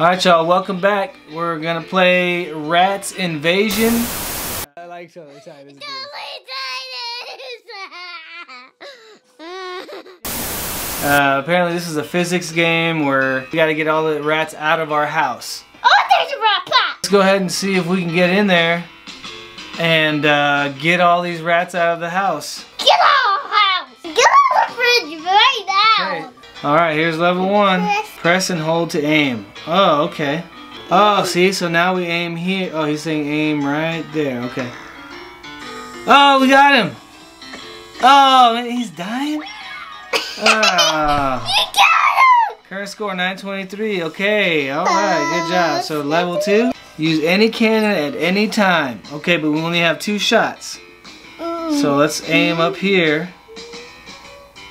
Alright y'all, welcome back. We're gonna play Rats Invasion. I like so excited. Uh, apparently this is a physics game where we gotta get all the rats out of our house. Oh, there's a rat pot! Let's go ahead and see if we can get in there and uh, get all these rats out of the house. Get out of the house! Get out of the fridge right now! Okay. Alright, here's level one. Press and hold to aim. Oh, okay. Oh, see, so now we aim here. Oh, he's saying aim right there. Okay. Oh, we got him. Oh, man, he's dying? Ah. Him! Current score 923. Okay, alright, good job. So level two, use any cannon at any time. Okay, but we only have two shots. So let's aim up here.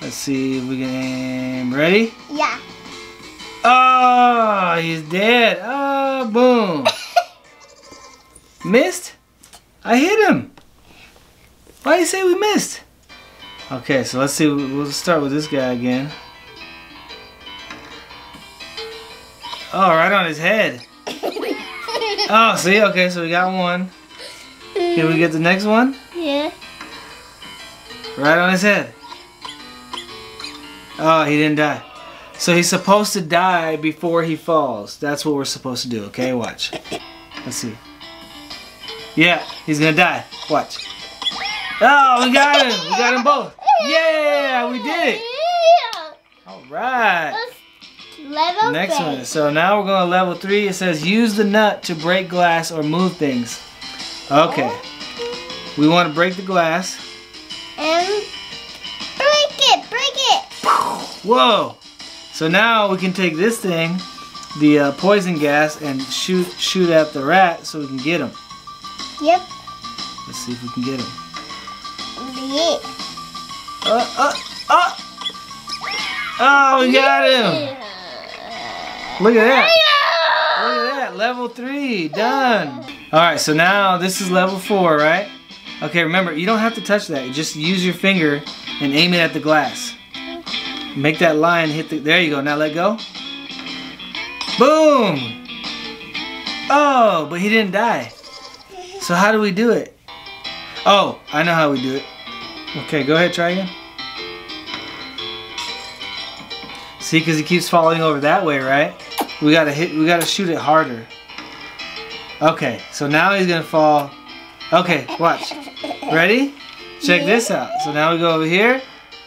Let's see if we can aim. Ready? Yeah. Oh, he's dead. Oh, boom. missed? I hit him. Why do you say we missed? Okay, so let's see. We'll start with this guy again. Oh, right on his head. Oh, see? Okay, so we got one. Can we get the next one? Yeah. Right on his head. Oh, he didn't die. So he's supposed to die before he falls. That's what we're supposed to do, okay? Watch. Let's see. Yeah, he's gonna die. Watch. Oh, we got him! We got them both! Yeah, we did it! Alright. Level Next three. one. So now we're going to level 3. It says use the nut to break glass or move things. Okay. We want to break the glass. Whoa! So now we can take this thing, the uh, poison gas, and shoot shoot at the rat so we can get him. Yep. Let's see if we can get him. Yeah. Uh, uh, uh! Oh, we got him! Look at that! Look at that! Level 3, done! Alright, so now this is level 4, right? Okay, remember, you don't have to touch that. You just use your finger and aim it at the glass. Make that line hit the... There you go. Now let go. Boom! Oh, but he didn't die. So how do we do it? Oh, I know how we do it. Okay, go ahead, try again. See, because he keeps falling over that way, right? We gotta hit. We gotta shoot it harder. Okay, so now he's gonna fall. Okay, watch. Ready? Check this out. So now we go over here,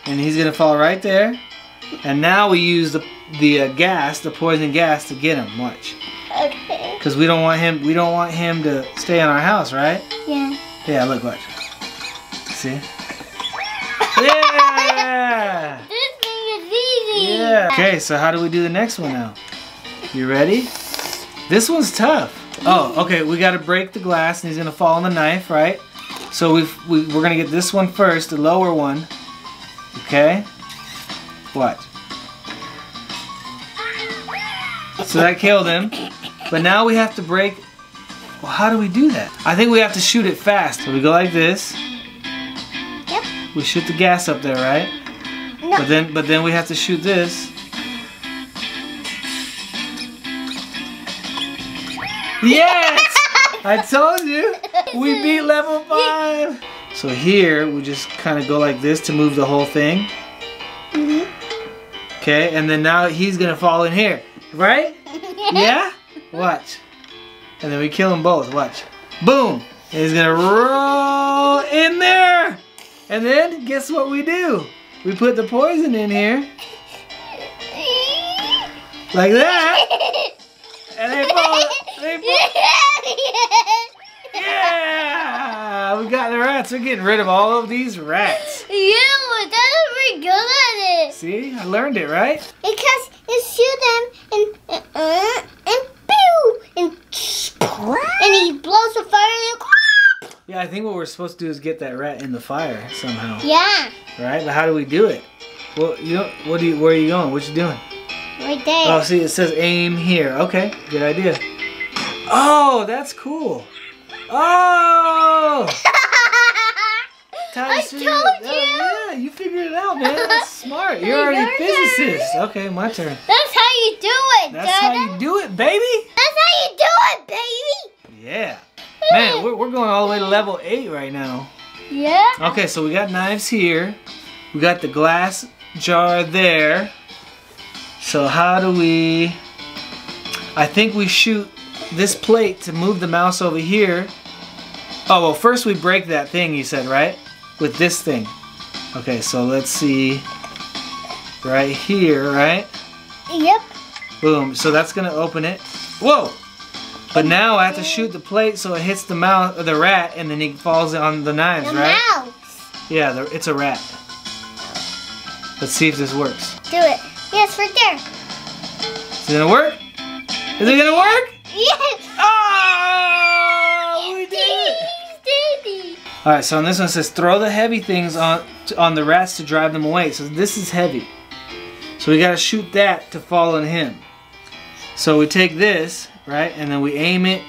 and he's gonna fall right there. And now we use the the uh, gas, the poison gas, to get him. Watch, Okay. because we don't want him. We don't want him to stay in our house, right? Yeah. Yeah, look, watch. See? Yeah! This thing is easy. Yeah. Okay, so how do we do the next one now? You ready? This one's tough. Oh, okay. We got to break the glass, and he's gonna fall on the knife, right? So we've, we we're gonna get this one first, the lower one. Okay. What? So that killed him. But now we have to break. Well, how do we do that? I think we have to shoot it fast. So we go like this. Yep. We shoot the gas up there, right? No. But then, but then we have to shoot this. Yes! I told you! We beat level 5! So here, we just kind of go like this to move the whole thing. Mhm. Okay, and then now he's gonna fall in here. Right? Yeah? Watch. And then we kill them both. Watch. Boom! And he's gonna roll in there! And then, guess what we do? We put the poison in here. Like that. And they fall. They fall. Yeah! We got the rats. We're getting rid of all of these rats. You were very good at it. See? I learned it, right? Because you shoot them and uh, and pew and and he blows the fire and Yeah, I think what we're supposed to do is get that rat in the fire somehow. yeah, Right? But how do we do it? Well, you know, what do you, where are you going? What you doing? right there. Oh, see, it says aim here. Okay, good idea. Oh, that's cool. Oh! I Titus told you. Oh, yeah, you figured it out, man. That's smart. You're already a Your turn. physicist. Okay, my turn. That's how you do it, That's how you do it, baby. That's how you do it, baby. Yeah. Man, we're, we're going all the way to level 8 right now. Yeah. Okay, so we got knives here. We got the glass jar there. So how do we... I think we shoot this plate to move the mouse over here. Oh, well, first we break that thing you said, right? With this thing. Okay, so let's see. Right here, right? Yep. Boom. So that's gonna open it. Whoa! But now I have to shoot the plate so it hits the mouth uh, of the rat, and then he falls on the knives, The right? mouse. Yeah, the, it's a rat. Let's see if this works. Do it. Yes, right there. Is it gonna work? Is it gonna work? Yes. Oh, we did it! Daddy. All right, so on this one it says throw the heavy things on on the rats to drive them away. So this is heavy. So we gotta shoot that to fall on him. So we take this, right, and then we aim it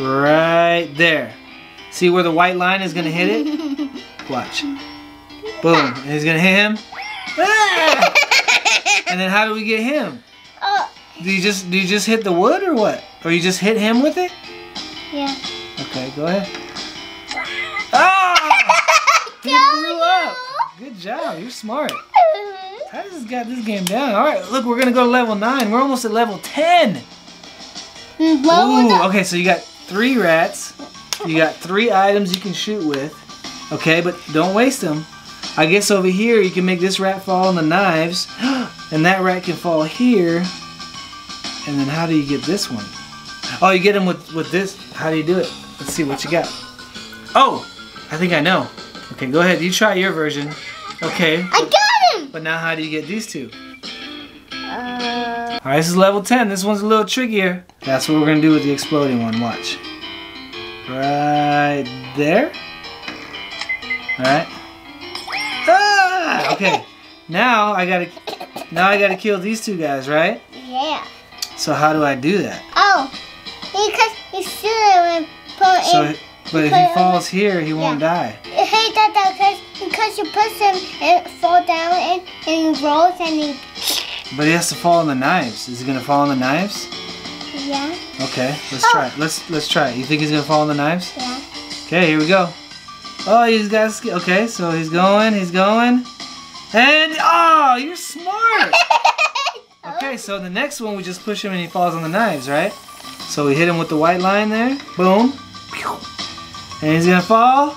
right there. See where the white line is gonna hit it? Watch. Boom. And he's gonna hit him. Ah! And then how do we get him? Oh, Do you just do you just hit the wood or what? Or you just hit him with it? yeah. Okay, go ahead. Good job. You're smart. Titus has got this game down. All right, look, we're gonna go to level nine. We're almost at level ten. Mm, Ooh, okay, so you got three rats. You got three items you can shoot with. Okay, but don't waste them. I guess over here you can make this rat fall on the knives, and that rat can fall here. And then how do you get this one? Oh, you get him with with this. How do you do it? Let's see what you got. Oh, I think I know. Okay, go ahead. You try your version. Okay, I got him. but now how do you get these two? Uh, All right, this is level 10. This one's a little trickier. That's what we're gonna do with the exploding one. Watch. Right there. All right. Ah! Okay. Now I gotta. Now I gotta kill these two guys, right? yeah. So how do I do that? Oh, because he should have put So, in. but if he falls here, he won't die. Because you push him and fall down and, and he rolls and he. But he has to fall on the knives. Is he gonna fall on the knives? Yeah. Okay, let's try it. Let's let's try it. You think he's gonna fall on the knives? Yeah. Okay, here we go. Oh, he's got. Okay, so he's going. He's going. And oh, you're smart. Oh. Okay, so the next one we just push him and he falls on the knives, right? So we hit him with the white line there. Boom. And he's gonna fall.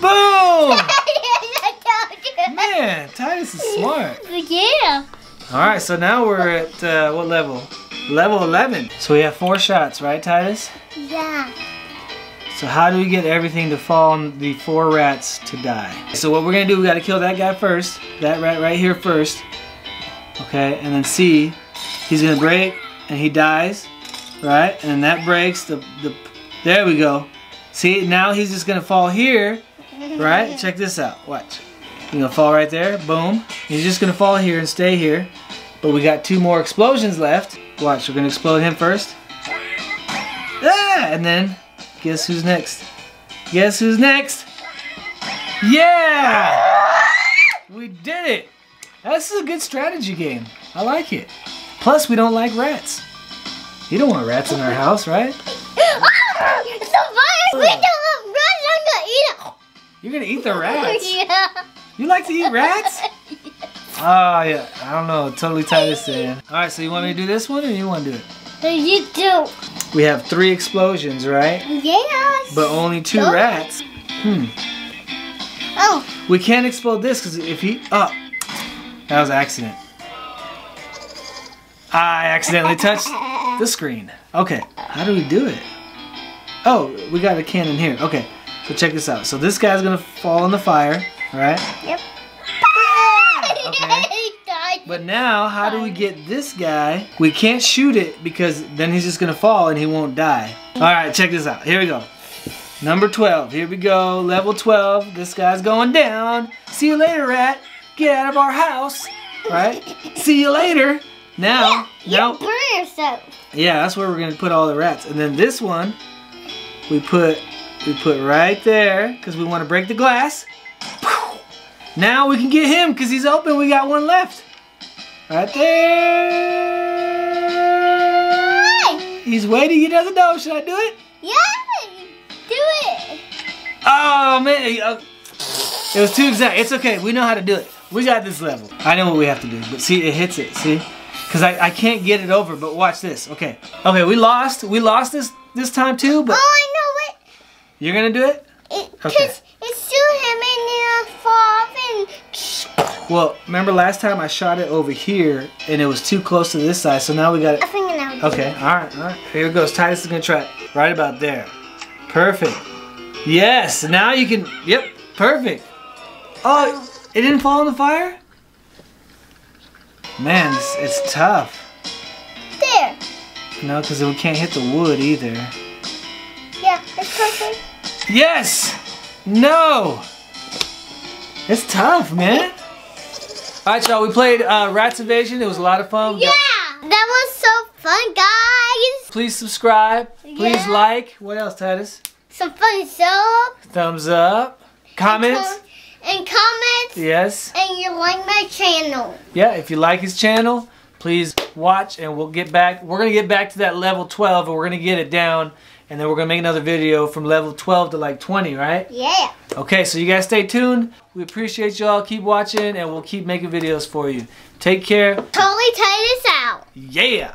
Boom! Man, Titus is smart. Yeah. All right, so now we're at uh, what level? Level 11. So we have four shots, right, Titus? Yeah. So how do we get everything to fall on the four rats to die? So what we're gonna do, we gotta kill that guy first. That rat right here first. Okay, and then see, he's gonna break and he dies, right? And that breaks, the, the, there we go. See, now he's just gonna fall here, right? Check this out, watch. He's gonna fall right there, boom. He's just gonna fall here and stay here. But we got two more explosions left. Watch, we're gonna explode him first. Ah, and then Guess who's next? Guess who's next? Yeah! We did it! This is a good strategy game. I like it. Plus, we don't like rats. You don't want rats in our house, right? it's so funny. You're gonna eat the rats. Yeah. You like to eat rats? Oh, yeah. I don't know. Totally Titus saying. All right, so you want me to do this one or you want to do it? You do. We have three explosions, right? Yes. But only two rats. Hmm. oh, We can't explode this because if he... Oh. That was an accident. I accidentally touched the screen. Okay. How do we do it? Oh, we got a cannon here. Okay. So check this out. So this guy's going to fall in the fire. right? yep. Okay. But now, how do we get this guy? We can't shoot it because then he's just going to fall and he won't die. Alright, check this out. Here we go. Number 12. Here we go. Level 12. This guy's going down. See you later, rat. Get out of our house. Right? See you later. Now, You now, burn yourself. yeah, that's where we're gonna put all the rats. And then this one, we put, we put right there because we want to break the glass. Now we can get him because he's open. We got one left. Right there. He's waiting. He doesn't know. Should I do it? Yeah, do it. Oh man, uh, it was too exact. It's okay. We know how to do it. We got this level. I know what we have to do, but see, it hits it. See, because I, I can't get it over. But watch this. Okay, okay, we lost. We lost this this time too. But Oh, I know it. You're gonna do it. It, Okay. it's still him and it'll fall off and Well, remember last time I shot it over here and it was too close to this side. So now we got I it. think now. Okay, all right, all right. Here it goes. Titus is gonna try it right about there. Perfect. Yes. Now you can. Yep. Perfect. Oh, it didn't fall in the fire. Man, it's, it's tough. There. No, because we can't hit the wood either. Yeah, it's perfect. Yes. No. It's tough, man. All right, y'all. We played uh, Rats Invasion. It was a lot of fun. Yeah, that was so fun, guys. Please subscribe. Please Yeah. like. What else, Titus? Some fun stuff. Thumbs up. Comments. And comments. Yes. And you like my channel. Yeah, if you like his channel, please watch and we'll get back. We're going to get back to that level 12 and we're going to get it down. And then we're going to make another video from level 12 to like 20, right? Yeah. Okay, so you guys stay tuned. We appreciate y'all. Keep watching and we'll keep making videos for you. Take care. Totally Titus out. Yeah.